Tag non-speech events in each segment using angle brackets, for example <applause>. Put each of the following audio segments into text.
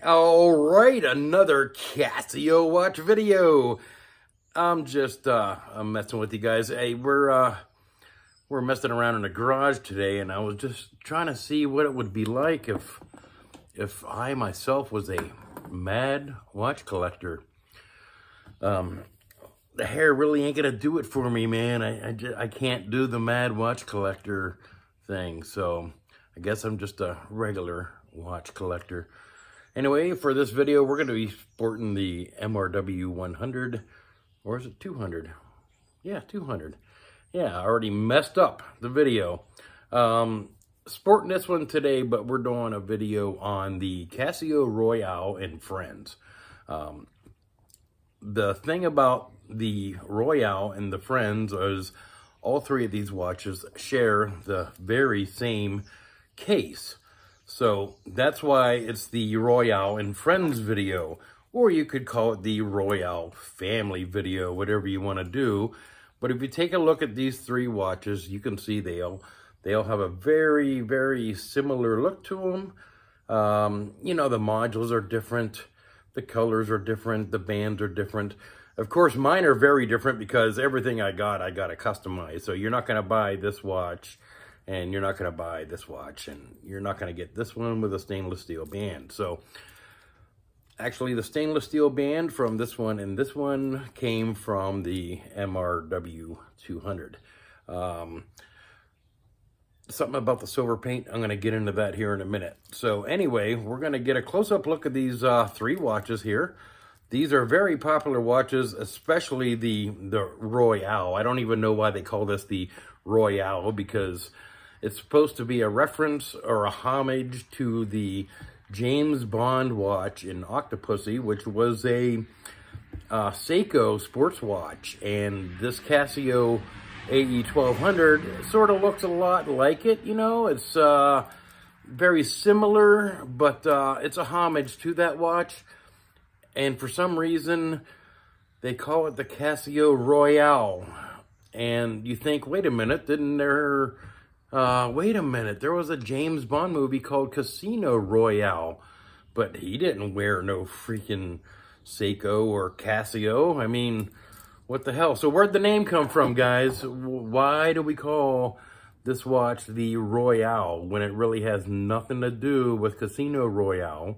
All right, another Casio watch video. I'm just uh, I'm messing with you guys. Hey, we're uh, we're messing around in the garage today, and I was just trying to see what it would be like if if I myself was a mad watch collector. Um, the hair really ain't gonna do it for me, man. I I, just, I can't do the mad watch collector thing, so I guess I'm just a regular watch collector. Anyway, for this video, we're going to be sporting the MRW 100, or is it 200? Yeah, 200. Yeah, I already messed up the video. Um, sporting this one today, but we're doing a video on the Casio Royale and Friends. Um, the thing about the Royale and the Friends is all three of these watches share the very same case. So that's why it's the Royale and Friends video, or you could call it the Royale family video, whatever you want to do. But if you take a look at these three watches, you can see they'll, they'll have a very, very similar look to them. Um, you know, the modules are different, the colors are different, the bands are different. Of course, mine are very different because everything I got, I got to customize. So you're not going to buy this watch and you're not going to buy this watch and you're not going to get this one with a stainless steel band. So actually the stainless steel band from this one and this one came from the MRW 200. Um, something about the silver paint. I'm going to get into that here in a minute. So anyway, we're going to get a close-up look at these uh, three watches here. These are very popular watches, especially the, the Royale. I don't even know why they call this the Royale because it's supposed to be a reference or a homage to the James Bond watch in Octopussy, which was a uh, Seiko sports watch. And this Casio AE1200 sort of looks a lot like it, you know. It's uh, very similar, but uh, it's a homage to that watch. And for some reason, they call it the Casio Royale. And you think, wait a minute, didn't there uh, wait a minute. There was a James Bond movie called Casino Royale, but he didn't wear no freaking Seiko or Casio. I mean, what the hell? So where'd the name come from, guys? Why do we call this watch the Royale when it really has nothing to do with Casino Royale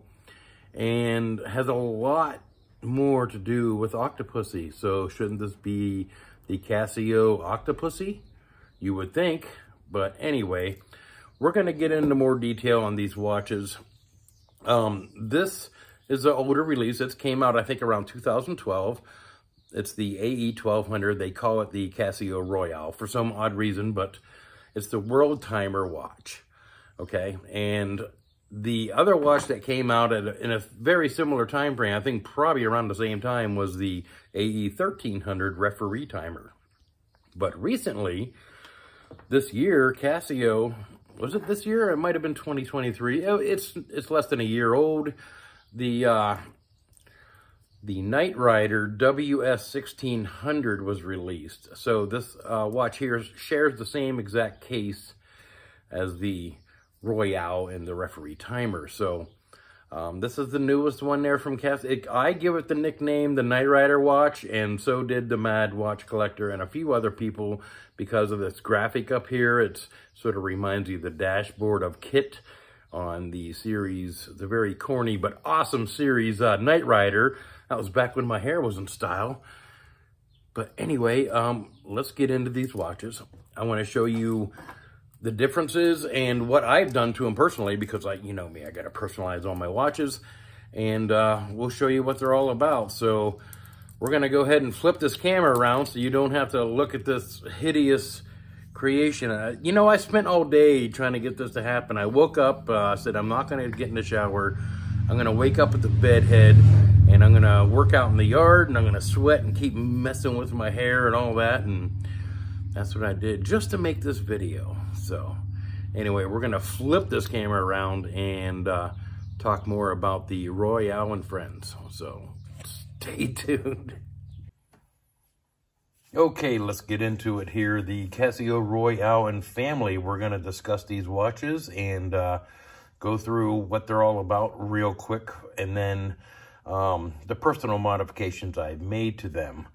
and has a lot more to do with Octopussy? So shouldn't this be the Casio Octopussy? You would think. But anyway, we're going to get into more detail on these watches. Um, this is an older release. It came out, I think, around 2012. It's the AE1200. They call it the Casio Royale for some odd reason, but it's the World Timer watch. Okay, and the other watch that came out at a, in a very similar time frame, I think probably around the same time, was the AE1300 referee timer. But recently, this year, Casio, was it this year? It might have been 2023. It's it's less than a year old. The uh, the Knight Rider WS1600 was released. So this uh, watch here shares the same exact case as the Royale and the referee timer. So um, this is the newest one there from Cass. It, I give it the nickname the Knight Rider watch, and so did the Mad Watch Collector and a few other people because of this graphic up here. It sort of reminds you of the dashboard of KITT on the series, the very corny but awesome series uh, Knight Rider. That was back when my hair was in style. But anyway, um, let's get into these watches. I want to show you the differences and what I've done to them personally because I, you know me, I got to personalize all my watches and uh, we'll show you what they're all about. So we're going to go ahead and flip this camera around so you don't have to look at this hideous creation. Uh, you know, I spent all day trying to get this to happen. I woke up, uh, said I'm not going to get in the shower. I'm going to wake up at the bed head and I'm going to work out in the yard and I'm going to sweat and keep messing with my hair and all that. And that's what I did just to make this video. So anyway, we're gonna flip this camera around and uh, talk more about the Royale and Friends. So stay <laughs> tuned. Okay, let's get into it here. The Casio Royale and family, we're going to discuss these watches and uh, go through what they're all about real quick, and then um, the personal modifications I've made to them.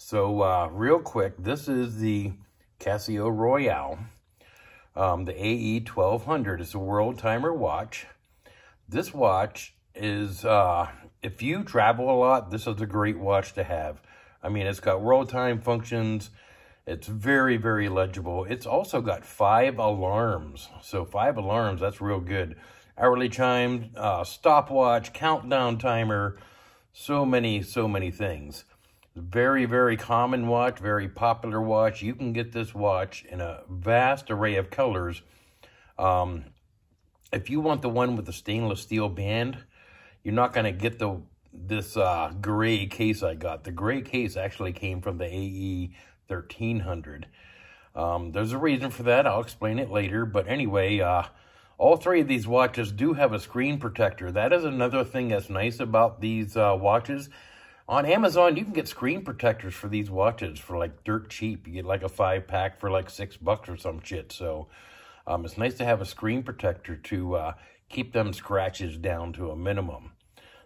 So uh, real quick, this is the Casio Royale. Um, the AE 1200 is a world timer watch. This watch is, uh, if you travel a lot, this is a great watch to have. I mean, it's got world time functions. It's very, very legible. It's also got five alarms. So five alarms, that's real good. Hourly chime, uh, stopwatch, countdown timer, so many, so many things. Very, very common watch, very popular watch. You can get this watch in a vast array of colors. Um, if you want the one with the stainless steel band, you're not going to get the this uh, gray case I got. The gray case actually came from the AE 1300. Um, there's a reason for that. I'll explain it later. But anyway, uh, all three of these watches do have a screen protector. That is another thing that's nice about these uh, watches. On Amazon, you can get screen protectors for these watches for like dirt cheap. You get like a five pack for like six bucks or some shit. So um, it's nice to have a screen protector to uh, keep them scratches down to a minimum.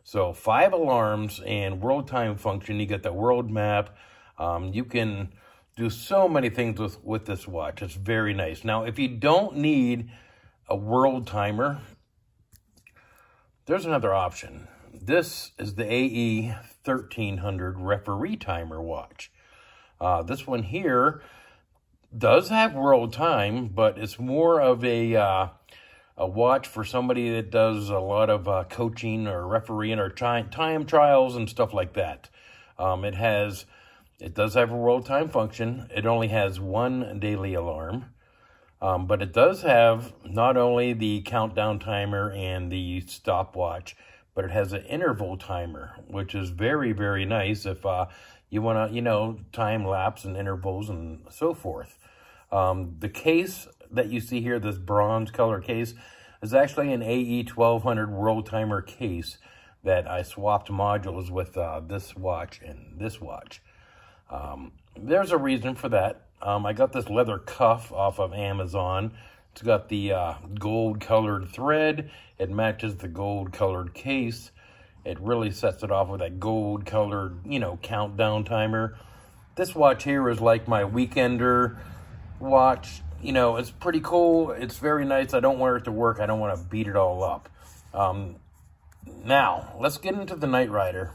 So five alarms and world time function. You get the world map. Um, you can do so many things with, with this watch. It's very nice. Now, if you don't need a world timer, there's another option. This is the AE 1300 referee timer watch. Uh, this one here does have world time, but it's more of a uh, a watch for somebody that does a lot of uh, coaching or refereeing or time, time trials and stuff like that. Um, it has it does have a world time function. It only has one daily alarm. Um, but it does have not only the countdown timer and the stopwatch, but it has an interval timer, which is very, very nice if uh, you want to, you know, time lapse and intervals and so forth. Um, the case that you see here, this bronze color case, is actually an AE 1200 world timer case that I swapped modules with uh, this watch and this watch. Um, there's a reason for that. Um, I got this leather cuff off of Amazon. It's got the uh, gold colored thread. It matches the gold colored case. It really sets it off with that gold colored, you know, countdown timer. This watch here is like my weekender watch. You know, it's pretty cool. It's very nice. I don't wear it to work. I don't want to beat it all up. Um, now, let's get into the Knight Rider.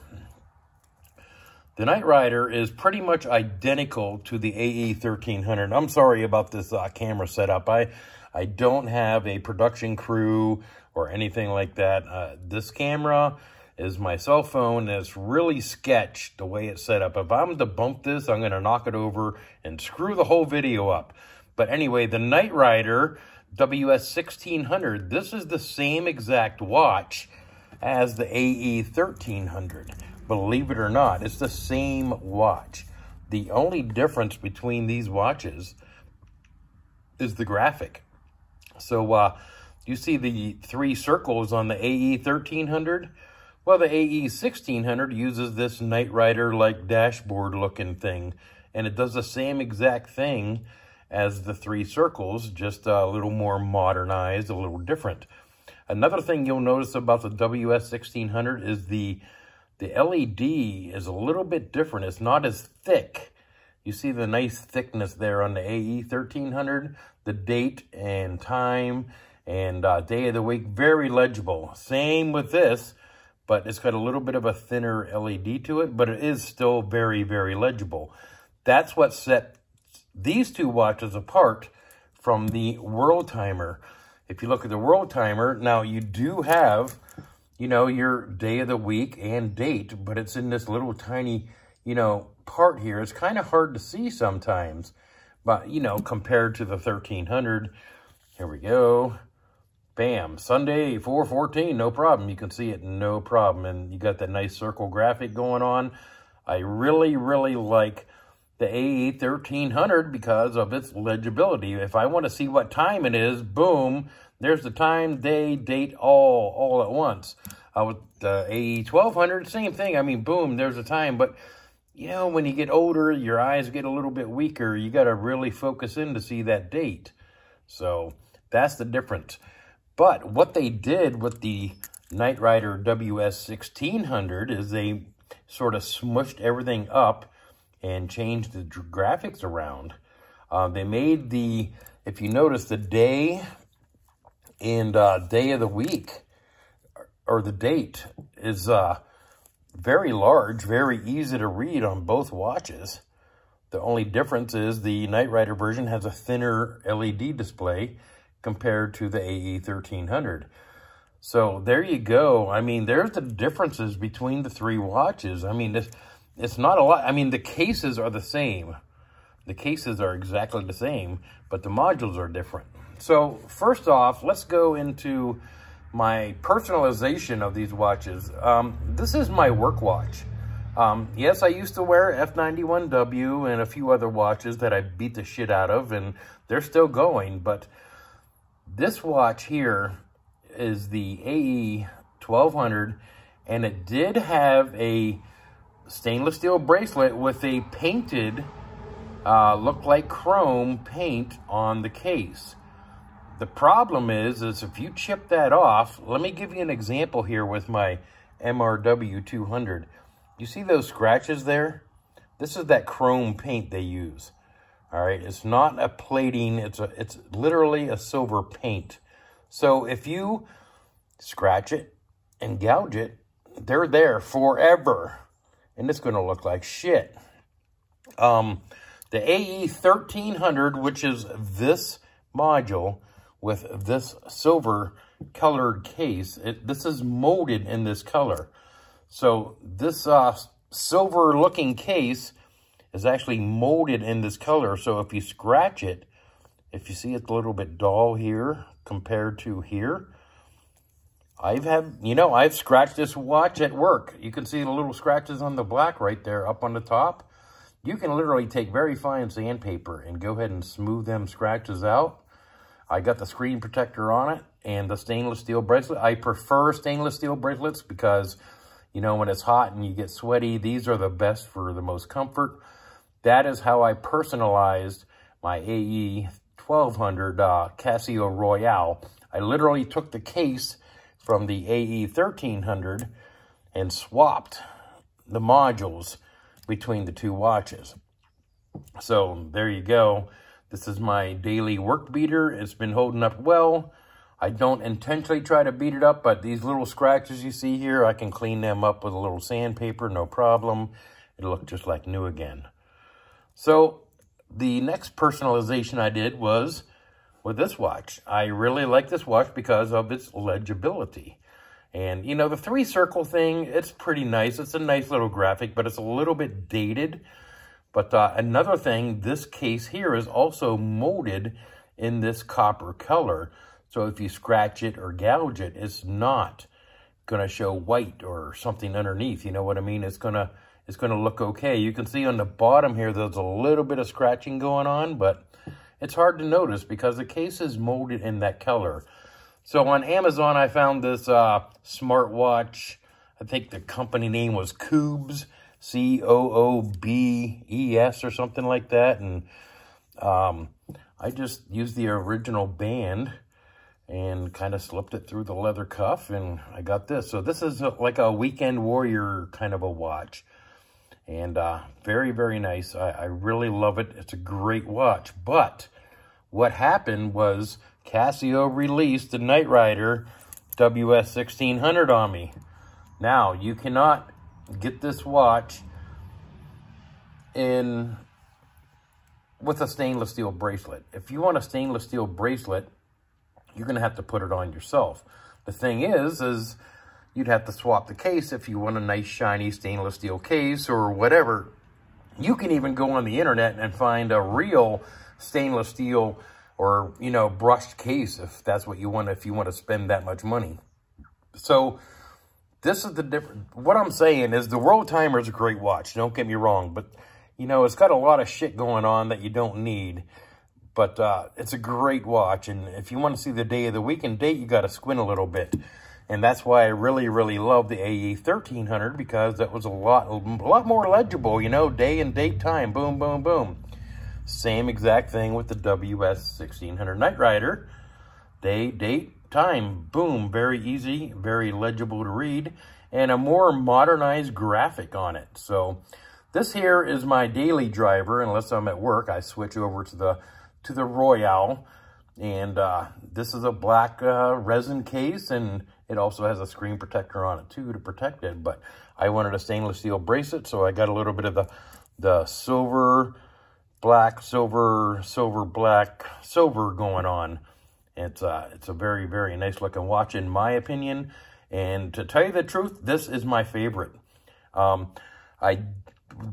The Knight Rider is pretty much identical to the AE 1300. I'm sorry about this uh, camera setup. I, I don't have a production crew or anything like that. Uh, this camera is my cell phone it's really sketched the way it's set up. If I'm to bump this, I'm going to knock it over and screw the whole video up. But anyway, the Knight Rider WS1600, this is the same exact watch as the AE 1300. Believe it or not, it's the same watch. The only difference between these watches is the graphic. So uh, you see the three circles on the AE 1300? Well, the AE 1600 uses this Knight Rider-like dashboard looking thing, and it does the same exact thing as the three circles, just a little more modernized, a little different. Another thing you'll notice about the WS1600 is the the LED is a little bit different. It's not as thick. You see the nice thickness there on the AE 1300, the date and time and uh, day of the week, very legible. Same with this, but it's got a little bit of a thinner LED to it, but it is still very, very legible. That's what set these two watches apart from the World Timer. If you look at the World Timer, now you do have you know, your day of the week and date, but it's in this little tiny, you know, part here. It's kind of hard to see sometimes, but, you know, compared to the 1300, here we go. Bam, Sunday, 414, no problem. You can see it, no problem. And you got that nice circle graphic going on. I really, really like the AE 1300 because of its legibility. If I want to see what time it is, boom, there's the time, day, date, all, all at once. Uh, with the AE 1200, same thing. I mean, boom, there's a time. But, you know, when you get older, your eyes get a little bit weaker. You got to really focus in to see that date. So that's the difference. But what they did with the Knight Rider WS1600 is they sort of smushed everything up and changed the graphics around. Uh, they made the, if you notice, the day and uh, day of the week, or the date, is uh, very large, very easy to read on both watches. The only difference is the Knight Rider version has a thinner LED display compared to the AE 1300. So there you go. I mean, there's the differences between the three watches. I mean, it's, it's not a lot. I mean, the cases are the same. The cases are exactly the same, but the modules are different. So first off, let's go into my personalization of these watches. Um, this is my work watch. Um, yes, I used to wear F91W and a few other watches that I beat the shit out of, and they're still going. But this watch here is the AE 1200, and it did have a stainless steel bracelet with a painted, uh, looked like chrome paint on the case. The problem is, is if you chip that off, let me give you an example here with my MRW 200. You see those scratches there? This is that chrome paint they use. All right, it's not a plating, it's a it's literally a silver paint. So if you scratch it and gouge it, they're there forever. And it's gonna look like shit. Um, the AE 1300, which is this module with this silver colored case, it, this is molded in this color. So this uh, silver looking case is actually molded in this color. So if you scratch it, if you see it's a little bit dull here compared to here, I've had, you know, I've scratched this watch at work. You can see the little scratches on the black right there up on the top. You can literally take very fine sandpaper and go ahead and smooth them scratches out. I got the screen protector on it and the stainless steel bracelet. I prefer stainless steel bracelets because you know, when it's hot and you get sweaty, these are the best for the most comfort. That is how I personalized my AE 1200 uh, Casio Royale. I literally took the case from the AE 1300 and swapped the modules between the two watches. So there you go. This is my daily work beater. It's been holding up well. I don't intentionally try to beat it up, but these little scratches you see here, I can clean them up with a little sandpaper, no problem. It'll look just like new again. So the next personalization I did was with this watch. I really like this watch because of its legibility. And, you know, the three circle thing, it's pretty nice. It's a nice little graphic, but it's a little bit dated. But uh, another thing, this case here is also molded in this copper color. So if you scratch it or gouge it, it's not going to show white or something underneath. You know what I mean? It's going to it's going to look okay. You can see on the bottom here, there's a little bit of scratching going on, but it's hard to notice because the case is molded in that color. So on Amazon, I found this uh, smartwatch. I think the company name was Coobs, C-O-O-B-E-S or something like that. And um, I just used the original band and kind of slipped it through the leather cuff and I got this. So this is a, like a weekend warrior kind of a watch. And uh, very, very nice. I, I really love it. It's a great watch. But what happened was Casio released the Knight Rider WS1600 on me. Now, you cannot get this watch in with a stainless steel bracelet. If you want a stainless steel bracelet, you're going to have to put it on yourself. The thing is, is you'd have to swap the case if you want a nice shiny stainless steel case or whatever. You can even go on the internet and find a real stainless steel or, you know, brushed case if that's what you want, if you want to spend that much money. So this is the different, what I'm saying is the World Timer is a great watch. Don't get me wrong, but you know, it's got a lot of shit going on that you don't need. But uh, it's a great watch. And if you want to see the day of the week and date, you got to squint a little bit. And that's why I really, really love the AE 1300 because that was a lot, a lot more legible, you know, day and date time, boom, boom, boom. Same exact thing with the WS 1600 Knight Rider. Day, date, time, boom, very easy, very legible to read, and a more modernized graphic on it. So this here is my daily driver. Unless I'm at work, I switch over to the to the Royale. And uh, this is a black uh, resin case, and it also has a screen protector on it too to protect it. But I wanted a stainless steel bracelet, so I got a little bit of the, the silver, black, silver, silver, black, silver going on. It's, uh, it's a very, very nice looking watch in my opinion. And to tell you the truth, this is my favorite. Um, I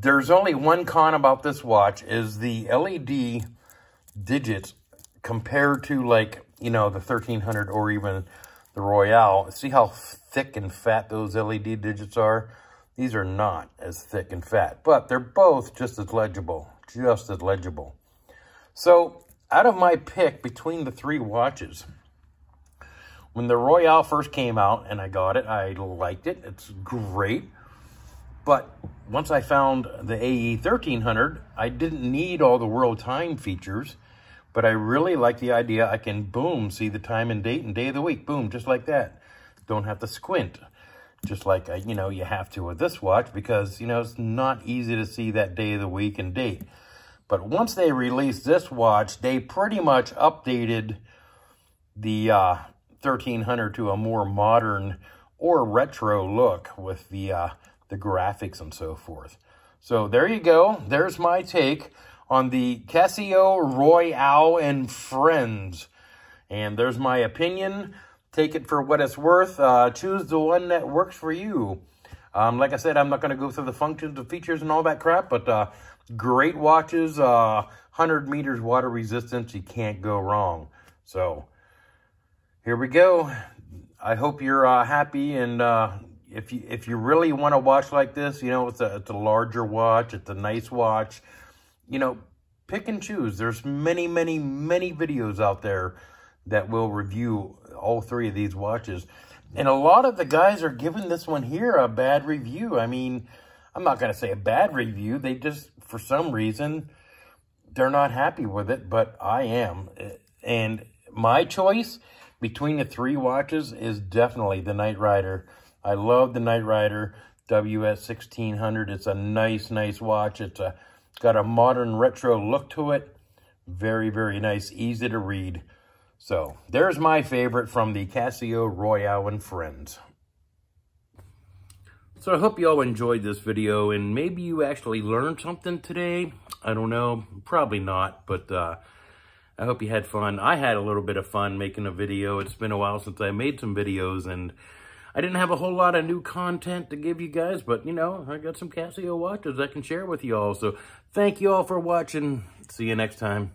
There's only one con about this watch is the LED digits compared to like, you know, the 1300 or even the Royale. See how thick and fat those LED digits are? These are not as thick and fat, but they're both just as legible, just as legible. So out of my pick between the three watches, when the Royale first came out and I got it, I liked it. It's great. But once I found the AE 1300, I didn't need all the world time features. But I really like the idea I can, boom, see the time and date and day of the week. Boom, just like that. Don't have to squint. Just like, uh, you know, you have to with this watch because, you know, it's not easy to see that day of the week and date. But once they released this watch, they pretty much updated the uh, 1300 to a more modern or retro look with the, uh, the graphics and so forth. So there you go. There's my take on the Casio Royale and Friends. And there's my opinion. Take it for what it's worth. Uh, choose the one that works for you. Um, like I said, I'm not going to go through the functions, the features, and all that crap, but uh, great watches, uh, 100 meters water resistance, you can't go wrong. So, here we go. I hope you're uh, happy, and uh, if you if you really want to watch like this, you know, it's a, it's a larger watch, it's a nice watch, you know, pick and choose. There's many, many, many videos out there that will review all three of these watches. And a lot of the guys are giving this one here a bad review. I mean, I'm not going to say a bad review. They just, for some reason, they're not happy with it, but I am. And my choice between the three watches is definitely the Knight Rider. I love the Knight Rider WS1600. It's a nice, nice watch. It's a got a modern retro look to it. Very, very nice. Easy to read. So, there's my favorite from the Casio Royale and Friends. So I hope you all enjoyed this video and maybe you actually learned something today. I don't know, probably not, but uh, I hope you had fun. I had a little bit of fun making a video. It's been a while since I made some videos and I didn't have a whole lot of new content to give you guys, but, you know, I got some Casio watches I can share with you all. So thank you all for watching. See you next time.